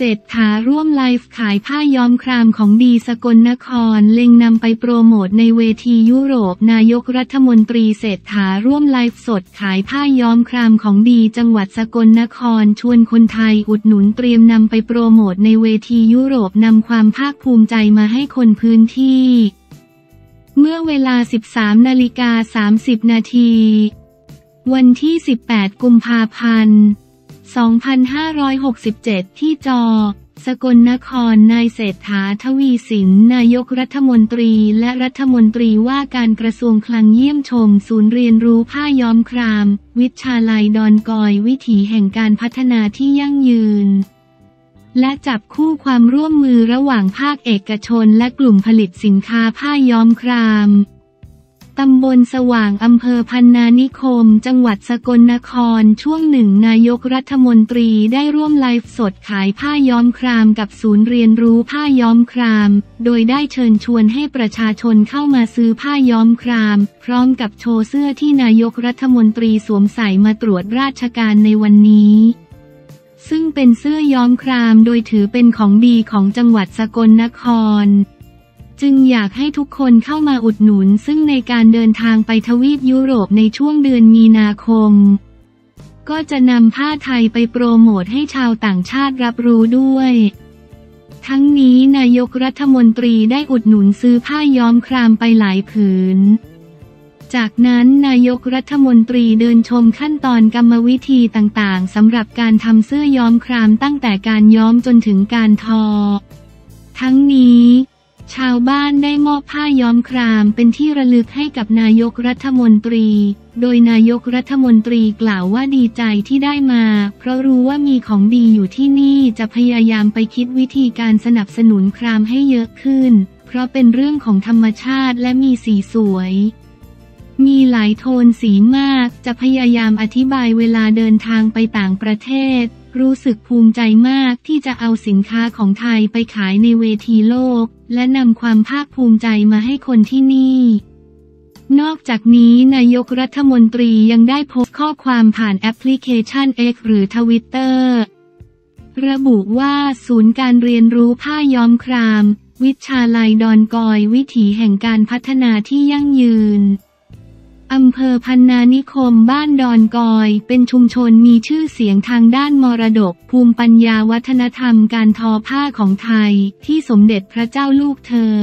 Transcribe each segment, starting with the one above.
เศรษฐาร่วมไลฟ์ขายผ้าย้อมครามของดีสกลนคร เล็งนำไปโปรโมทในเวทียุโรป นายกรัฐมนตรีเศรษฐาร่วมไลฟ์สดขายผ้าย้อมครามของดีจังหวัดสกลนคร ชวนคนไทยอุดหนุนเตรียมนำไปโปรโมทในเวทียุโรปนำความภาคภูมิใจมาให้คนพื้นที่ เมื่อเวลา 13นาฬิกา30นาทีวันที่ 18 กุมภาพันธ์ 2567 ที่จอ สกลนคร นายเศรษฐาทวีสิน นายกรัฐมนตรีและรัฐมนตรีว่าการกระทรวงคลังเยี่ยมชม ศูนย์เรียนรู้ผ้าย้อมคราม วิชาลัยดอนกอย วิถีแห่งการพัฒนาที่ยั่งยืน และจับคู่ความร่วมมือระหว่างภาคเอกชนและกลุ่มผลิตสินค้าผ้าย้อมคราม ตำบลสว่างอำเภอพันนานิคม จังหวัดสกลนครช่วงหนึ่งนายกรัฐมนตรีได้ร่วมไลฟ์สดขายผ้าย้อมครามกับศูนย์เรียนรู้ผ้าย้อมคราม โดยได้เชิญชวนให้ประชาชนเข้ามาซื้อผ้าย้อมคราม พร้อมกับโชว์เสื้อที่นายกรัฐมนตรีสวมใส่มาตรวจราชการในวันนี้ซึ่งเป็นเสื้อย้อมครามโดยถือเป็นของดีของจังหวัดสกลนคร จึงอยากให้ทุกคนเข้ามาอุดหนุน ซึ่งในการเดินทางไปทวีปยุโรปในช่วงเดือนมีนาคม ก็จะนำผ้าไทยไปโปรโมทให้ชาวต่างชาติรับรู้ด้วย ทั้งนี้นายกรัฐมนตรีได้อุดหนุนซื้อผ้าย้อมครามไปหลายผืน จากนั้นนายกรัฐมนตรีเดินชมขั้นตอนกรรมวิธีต่างๆสำหรับการทำเสื้อย้อมครามตั้งแต่การย้อมจนถึงการทอ ทั้งนี้ ชาวบ้านได้มอบผ้าย้อมครามเป็นที่ระลึกให้กับนายกรัฐมนตรี โดยนายกรัฐมนตรีกล่าวว่าดีใจที่ได้มา เพราะรู้ว่ามีของดีอยู่ที่นี่จะพยายามไปคิดวิธีการสนับสนุนครามให้เยอะขึ้น เพราะเป็นเรื่องของธรรมชาติและมีสีสวย มีหลายโทนสีมาก จะพยายามอธิบายเวลาเดินทางไปต่างประเทศ รู้สึกภูมิใจมากที่จะเอาสินค้าของไทยไปขายในเวทีโลก และนำความภาคภูมิใจมาให้คนที่นี่ นอกจากนี้นายกรัฐมนตรียังได้โพสต์ข้อความผ่านแอปพลิเคชัน X หรือทวิตเตอร์ระบุว่าศูนย์การเรียนรู้ผ้าย้อมคราม วิชาลัยดอนกอยวิถีแห่งการพัฒนาที่ยั่งยืน อำเภอพันนานิคมบ้านดอนกอย เป็นชุมชนมีชื่อเสียงทางด้านมรดก ภูมิปัญญาวัฒนธรรมการทอผ้าของไทย ที่สมเด็จพระเจ้าลูกเธอ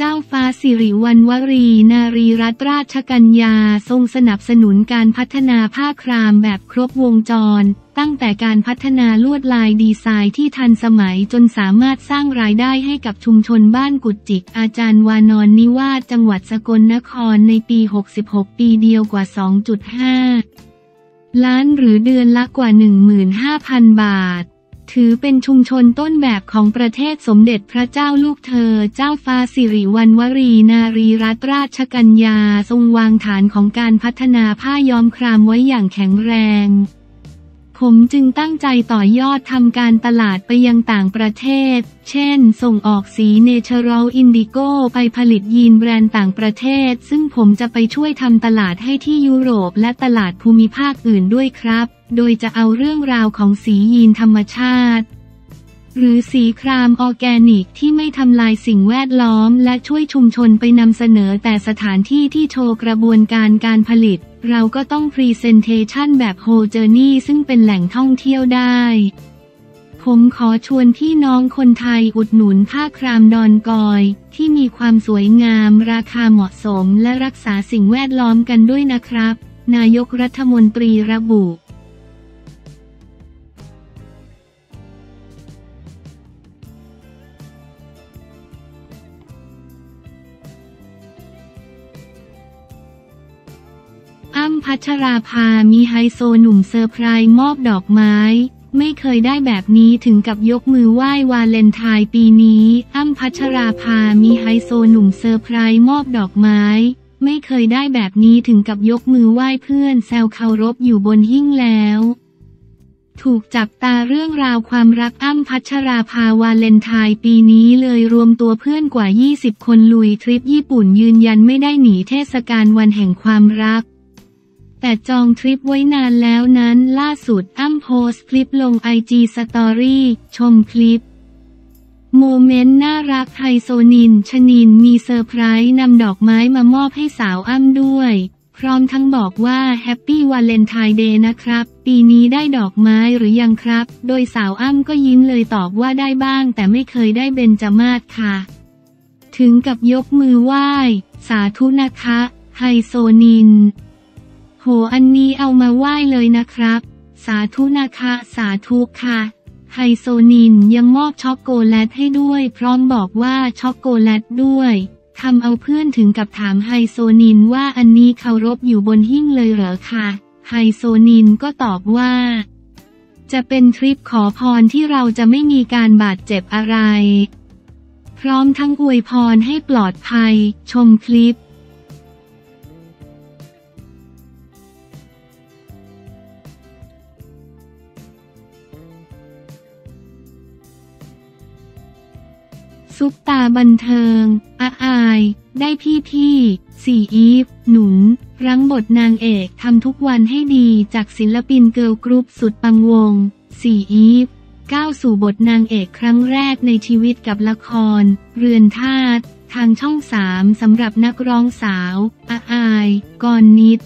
เจ้าฟ้าสิริวัณวรี นารีรัตนราชกัญญา ทรงสนับสนุนการพัฒนาผ้าครามแบบครบวงจร ตั้งแต่การพัฒนาลวดลายดีไซน์ที่ทันสมัยจนสามารถสร้างรายได้ให้กับชุมชนบ้านกุดจิก อาจารย์วานอนนิวาสจังหวัดสกลนครในปี 66 ปีเดียวกว่า 2.5 ล้านหรือเดือนละกว่า 15,000 บาท ถือเป็นชุมชนต้นแบบของประเทศสมเด็จพระเจ้าลูกเธอ เจ้าฟ้าสิริวัณวรีนารีรัตนราชกัญญาทรงวางฐานของการพัฒนาผ้าย้อมครามไว้อย่างแข็งแรง ผมจึงตั้งใจต่อยอดทำการตลาดไปยังต่างประเทศ เช่น ส่งออกสี natural indigoไปผลิตยีนส์แบรนด์ต่างประเทศ ซึ่งผมจะไปช่วยทำตลาดให้ที่ยุโรปและตลาดภูมิภาคอื่นด้วยครับ โดยจะเอาเรื่องราวของสียีนส์ธรรมชาติ หรือสีครามออแกนิกที่ไม่ทำลายสิ่งแวดล้อม และช่วยชุมชนไปนำเสนอแต่สถานที่ที่โชว์กระบวนการการผลิต เราก็ต้อง presentation แบบ whole journey ซึ่งเป็นแหล่งท่องเที่ยวได้ ผมขอชวนพี่น้องคนไทยอุดหนุนผ้าครามดอนกอย ที่มีความสวยงาม ราคาเหมาะสม และรักษาสิ่งแวดล้อมกันด้วยนะครับ นายกรัฐมนตรีระบุ อ้ำพัชราภา มีไฮโซหนุ่มเซอร์ไพรส์มอบดอกไม้ ไม่เคยได้แบบนี้ถึงกับยกมือไหว้วาเลนไทน์ปีนี้ อ้ำพัชราภา มีไฮโซหนุ่มเซอร์ไพรส์มอบดอกไม้ ไม่เคยได้แบบนี้ถึงกับยกมือไหว้เพื่อนแซวเคารพอยู่บนหิ้งแล้ว ถูกจับตาเรื่องราวความรักอ้ำพัชราภาวาเลนไทน์ปีนี้เลยรวมตัวเพื่อนกว่า 20 คนลุยทริปญี่ปุ่นยืนยันไม่ได้หนีเทศกาลวันแห่งความรัก แต่จองทริปไว้นานแล้วนั้นล่าสุดอ้ำโพสต์คลิปลง IG Story ชมคลิป moment น่ารักไฮโซนิน ชนินมีเซอร์ไพรส์นำดอกไม้มามอบให้สาวอ้ำด้วย พร้อมทั้งบอกว่า Happy Valentine's Day นะครับ ปีนี้ได้ดอกไม้หรือยังครับ โดยสาวอ้ำก็ยิ้มเลยตอบว่าได้บ้าง แต่ไม่เคยได้เบนจมาศค่ะ ถึงกับยกมือไหว้ สาธุนะคะ ไฮโซนิน หอันนี้เอามาไหว้เลยนะครับ สาธุนะคะ สาธุค่ะ ไฮโซนินยังมอบช็อกโกแลตให้ด้วย พร้อมบอกว่าช็อกโกแลตด้วยทำเอาเพื่อนถึงกับถามไฮโซนินว่าอันนี้เคารพอยู่บนหิ้งเลยเหรอคะไฮโซนินก็ตอบว่า จะเป็นทริปขอพรที่เราจะไม่มีการบาดเจ็บอะไร พร้อมทั้งอวยพรให้ปลอดภัย ชมคลิป บันเทิงอาอาย ได้พี่พี่สี่อีฟ หนุนรั้งบทนางเอกทำทุกวันให้ดีจากศิลปินเกิร์ลกรุ๊ปสุดปังวงสี่อีฟก้าวสู่บทนางเอกครั้งแรกในชีวิตกับละคร เรือนธาตุทางช่องสามสำหรับนักร้องสาวอาอายกรนิด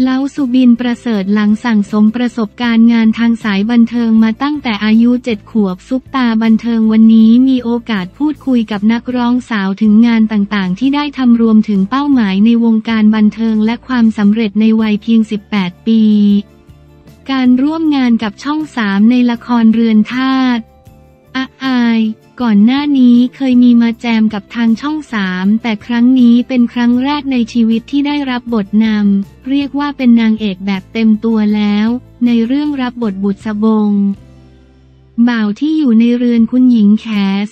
เล้าสุบินประเสริฐหลังสั่งสมประสบการณ์งานทางสายบันเทิงมาตั้งแต่อายุเจ็ดขวบซุปตาบันเทิงวันนี้มีโอกาสพูดคุยกับนักร้องสาวถึงงานต่างๆ ที่ได้ทำรวมถึงเป้าหมายในวงการบันเทิงและความสำเร็จในวัยเพียง 18 ปี การร่วมงานกับช่องสามในละครเรือนธาตุ อะอาย ก่อนหน้านี้เคยมีมาแจมกับทางช่องสามแต่ครั้งนี้เป็นครั้งแรกในชีวิตที่ได้รับบทนำเรียกว่าเป็นนางเอกแบบเต็มตัวแล้ว ในเรื่องรับบทบุตรสบงบ่าวที่อยู่ในเรือนคุณหญิงแข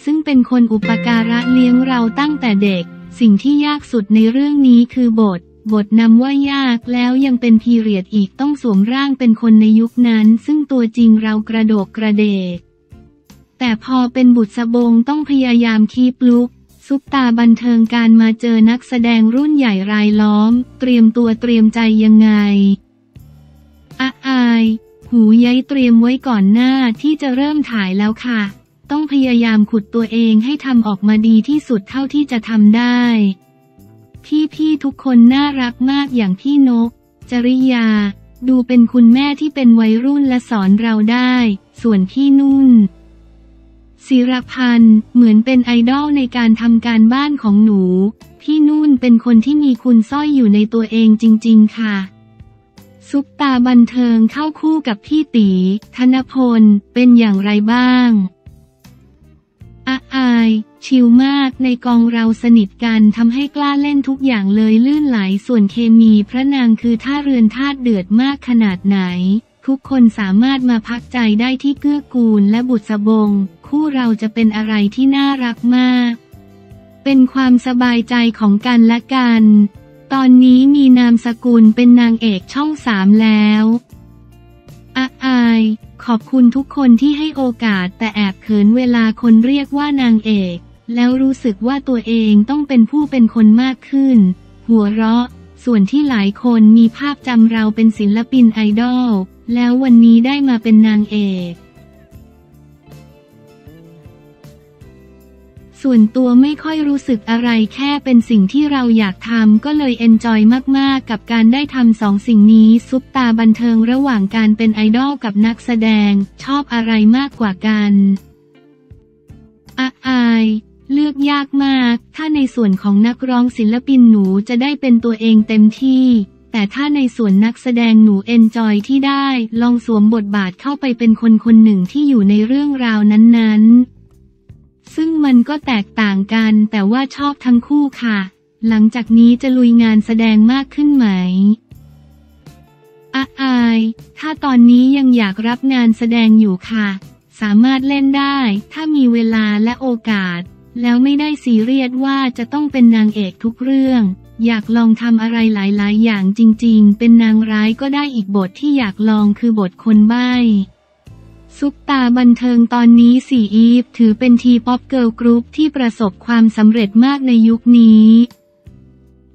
ซึ่งเป็นคนอุปการะเลี้ยงเราตั้งแต่เด็ก สิ่งที่ยากสุดในเรื่องนี้คือบท บทนำว่ายากแล้วยังเป็นพีเรียดอีกต้องสวมร่างเป็นคนในยุคนั้น ซึ่งตัวจริงเรากระโดกกระเดก แต่พอเป็นบุตรสบงต้องพยายามคีปลุก ซุปตาบันเทิงการมาเจอนักแสดงรุ่นใหญ่รายล้อม เตรียมตัวเตรียมใจยังไงอะอาย หูย้ายเตรียมไว้ก่อนหน้าที่จะเริ่มถ่ายแล้วค่ะ ต้องพยายามขุดตัวเองให้ทำออกมาดีที่สุดเท่าที่จะทำได้ พี่ๆทุกคนน่ารักมากอย่างพี่นก จริยา ดูเป็นคุณแม่ที่เป็นวัยรุ่นและสอนเราได้ ส่วนพี่นุ่น ศิรพันธ์เหมือนเป็นไอดอลในการทำการบ้านของหนู พี่นุ่นเป็นคนที่มีคุณสร้อยอยู่ในตัวเองจริง ๆ ค่ะ ซุปตาบันเทิงเข้าคู่กับพี่ตี ธนพล เป็นอย่างไรบ้างอะอาย ชิลมากในกองเราสนิทกันทำให้กล้าเล่นทุกอย่างเลยลื่นไหลส่วนเคมีพระนางคือท่าเรือนธาตุเดือดมากขนาดไหน ทุกคนสามารถมาพักใจได้ที่เกื้อกูลและบุษบง คู่เราจะเป็นอะไรที่น่ารักมาก เป็นความสบายใจของกันและกัน ตอนนี้มีนามสกุลเป็นนางเอกช่องสามแล้วอะอาย ขอบคุณทุกคนที่ให้โอกาสแต่แอบเขินเวลาคนเรียกว่านางเอก แล้วรู้สึกว่าตัวเองต้องเป็นผู้เป็นคนมากขึ้น หัวเราะ ส่วนที่หลายคนมีภาพจำเราเป็นศิลปินไอดอล แล้ววันนี้ได้มาเป็นนางเอก ส่วนตัวไม่ค่อยรู้สึกอะไรแค่เป็นสิ่งที่เราอยากทำก็เลยเอนจอยมากๆ กับการได้ทำสองสิ่งนี้ ซุปตาบันเทิงระหว่างการเป็นไอดอลกับนักแสดง ชอบอะไรมากกว่ากันอะอายเลือกยากมาก ถ้าในส่วนของนักร้องศิลปินหนูจะได้เป็นตัวเองเต็มที่ แต่ถ้าในส่วนนักแสดงหนูเอนจอยที่ได้ ลองสวมบทบาทเข้าไปเป็นคนคนหนึ่งที่อยู่ในเรื่องราวนั้นๆ ซึ่งมันก็แตกต่างกันแต่ว่าชอบทั้งคู่ค่ะ หลังจากนี้จะลุยงานแสดงมากขึ้นไหมอ๊ะอาย ถ้าตอนนี้ยังอยากรับงานแสดงอยู่ค่ะ สามารถเล่นได้ถ้ามีเวลาและโอกาส แล้วไม่ได้ซีเรียสว่าจะต้องเป็นนางเอกทุกเรื่อง อยากลองทำอะไรหลาย ๆ อย่างจริง ๆ เป็นนางร้ายก็ได้อีกบทที่อยากลองคือบทคนใบ้ ซุปตาบันเทิงตอนนี้4EVE ถือเป็น T-pop girl group ที่ประสบความสำเร็จมากในยุคนี้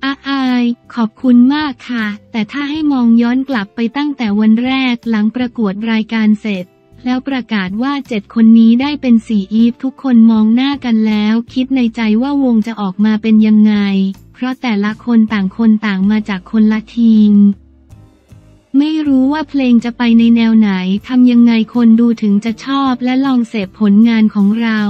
อาอายขอบคุณมากค่ะ แต่ถ้าให้มองย้อนกลับไปตั้งแต่วันแรกหลังประกวดรายการเสร็จ แล้วประกาศว่าเจ็ดคนนี้ได้เป็นสี่อีฟทุกคนมองหน้ากันแล้ว คิดในใจว่าวงจะออกมาเป็นยังไง เพราะแต่ละคนต่างคนต่างมาจากคนละทีม ไม่รู้ว่าเพลงจะไปในแนวไหนทำยังไงคนดูถึงจะชอบและลองเสพผลงานของเรา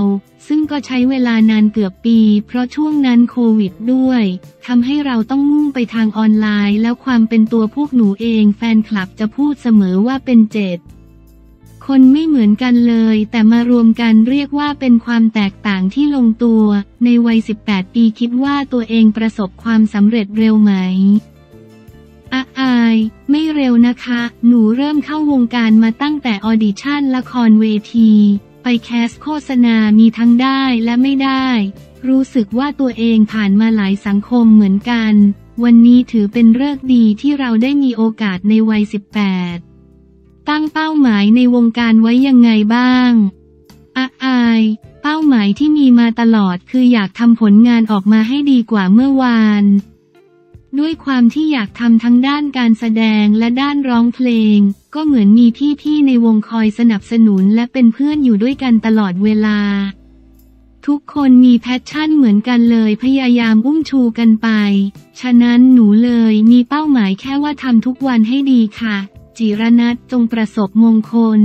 ซึ่งก็ใช้เวลานานเกือบปี เพราะช่วงนั้นโควิดด้วยทำให้เราต้องมุ่งไปทางออนไลน์ แล้วความเป็นตัวพวกหนูเองแฟนคลับจะพูดเสมอว่าเป็นเจ็ดคนไม่เหมือนกันเลย แต่มารวมกันเรียกว่าเป็นความแตกต่างที่ลงตัว ในวัย 18 ปีคิดว่าตัวเองประสบความสำเร็จเร็วไหม อะอาย ไม่เร็วนะคะ หนูเริ่มเข้าวงการมาตั้งแต่ออดิชั่นละครเวที ไปแคสโฆษณามีทั้งได้และไม่ได้ รู้สึกว่าตัวเองผ่านมาหลายสังคมเหมือนกัน วันนี้ถือเป็นเลิกดีที่เราได้มีโอกาสในวัย 18 ตั้งเป้าหมายในวงการไว้ยังไงบ้างอะอาย เป้าหมายที่มีมาตลอดคืออยากทำผลงานออกมาให้ดีกว่าเมื่อวาน ด้วยความที่อยากทำทั้งด้านการแสดงและด้านร้องเพลง ก็เหมือนมีพี่ๆในวงคอยสนับสนุนและเป็นเพื่อนอยู่ด้วยกันตลอดเวลา ทุกคนมีแพชชั่นเหมือนกันเลยพยายามอุ้มชูกันไป ฉะนั้นหนูเลยมีเป้าหมายแค่ว่าทำทุกวันให้ดีค่ะ จิรนัทจงประสบมงคล